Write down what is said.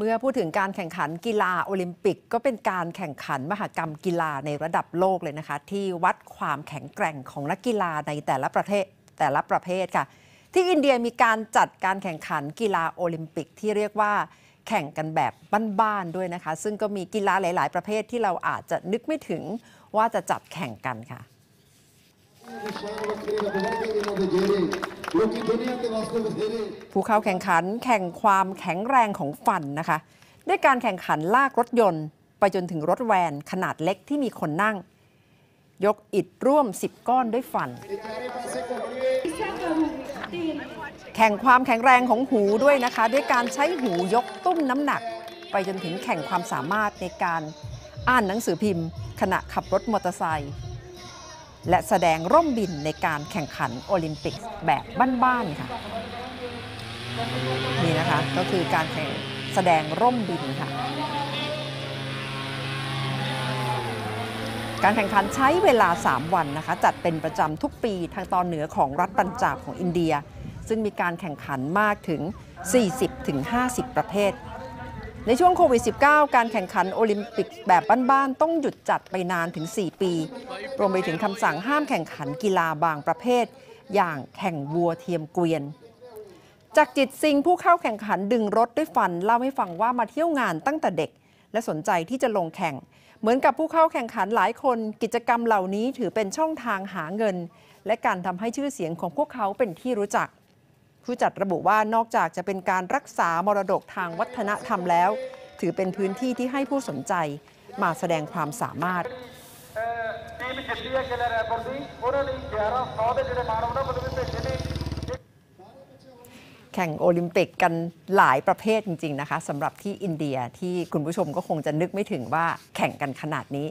เมื่อพูดถึงการแข่งขันกีฬาโอลิมปิก ก็เป็นการแข่งขันมหกรรมกีฬาในระดับโลกเลยนะคะ ที่วัดความแข็งแกร่งของนักกีฬาในแต่ละประเทศแต่ละประเภทค่ะ ที่อินเดียมีการจัดการแข่งขันกีฬาโอลิมปิกที่เรียกว่าแข่งกันแบบบ้านๆด้วยนะคะ ซึ่งก็มีกีฬาหลาย ๆ ประเภทที่เราอาจจะนึกไม่ถึงว่าจะจัดแข่งกันค่ะ ผู้เข้าแข่งขันแข่งความแข็งแรงของฟันนะคะ ด้วยการแข่งขันลากรถยนต์ ไปจนถึงรถแวนขนาดเล็กที่มีคนนั่ง ยกอิฐร่วม 10 ก้อนด้วยฟัน แข่งความแข็งแรงของหูด้วยนะคะ ด้วยการใช้หูยกตุ้มน้ำหนัก ไปจนถึงแข่งความสามารถในการอ่านหนังสือพิมพ์ ขณะขับรถมอเตอร์ไซค์ และแสดงร่มบินในการแข่งขันโอลิมปิกแบบบ้านๆค่ะนี่นะคะก็คือการแข่งแสดงร่มบินค่ะ การแข่งขันใช้เวลา 3 วันนะคะ จัดเป็นประจำทุกปีทางตอนเหนือของรัฐปัญจาบของอินเดีย ซึ่งมีการแข่งขันมากถึง 40-50 ประเภท ในช่วงโควิด -19 การแข่งขันโอลิมปิกแบบบ้านๆ ต้องหยุดจัดไปนานถึง 4 ปี รวมไปถึงคำสั่งห้ามแข่งขันกีฬาบางประเภท อย่างแข่งวัวเทียมเกวียน จากจิตซิงผู้เข้าแข่งขันดึงรถด้วยฟัน เล่าให้ฟังว่ามาเที่ยวงานตั้งแต่เด็ก และสนใจที่จะลงแข่ง เหมือนกับผู้เข้าแข่งขันหลายคน กิจกรรมเหล่านี้ถือเป็นช่องทางหาเงิน และการทำให้ชื่อเสียงของพวกเขาเป็นที่รู้จัก ผู้จัดระบุว่านอกจากจะเป็นการรักษามรดกทางวัฒนธรรมแล้ว ถือเป็นพื้นที่ที่ให้ผู้สนใจมาแสดงความสามารถ แข่งโอลิมปิกกันหลายประเภทจริง ๆ นะคะสำหรับที่อินเดียที่คุณผู้ชมก็คงจะนึกไม่ถึงว่าแข่งกันขนาดนี้